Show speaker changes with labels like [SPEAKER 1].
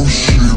[SPEAKER 1] Oh shit,